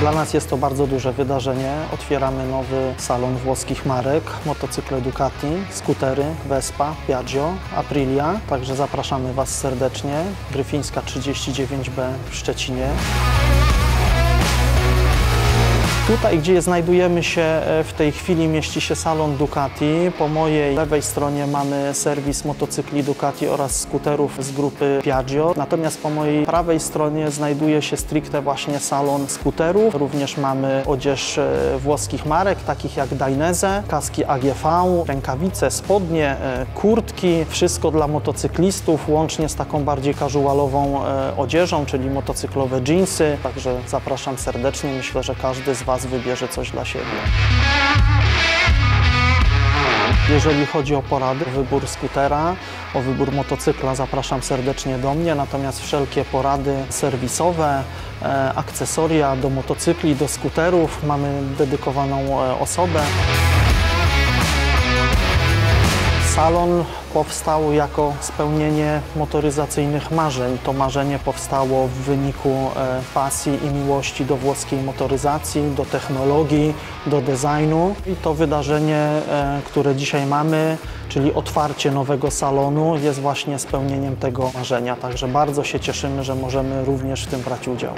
Dla nas jest to bardzo duże wydarzenie. Otwieramy nowy salon włoskich marek, motocykle Ducati, skutery Vespa, Piaggio, Aprilia. Także zapraszamy Was serdecznie. Gryfińska 39B w Szczecinie. Tutaj, gdzie znajdujemy się e, w tej chwili, mieści się salon Ducati. Po mojej lewej stronie mamy serwis motocykli Ducati oraz skuterów z grupy Piaggio. Natomiast po mojej prawej stronie znajduje się stricte właśnie salon skuterów. Również mamy odzież e, włoskich marek, takich jak Dainese, kaski AGV, rękawice, spodnie, e, kurtki. Wszystko dla motocyklistów, łącznie z taką bardziej casualową odzieżą, czyli motocyklowe jeansy. Także zapraszam serdecznie. Myślę, że każdy z Was wybierze coś dla siebie. Jeżeli chodzi o porady, wybór skutera, o wybór motocykla, zapraszam serdecznie do mnie. Natomiast wszelkie porady serwisowe, e, akcesoria do motocykli, do skuterów mamy dedykowaną e, osobę. Salon powstał jako spełnienie motoryzacyjnych marzeń. To marzenie powstało w wyniku e, pasji i miłości do włoskiej motoryzacji, do technologii, do designu. I to wydarzenie, e, które dzisiaj mamy, czyli otwarcie nowego salonu, jest właśnie spełnieniem tego marzenia. Także bardzo się cieszymy, że możemy również w tym brać udział.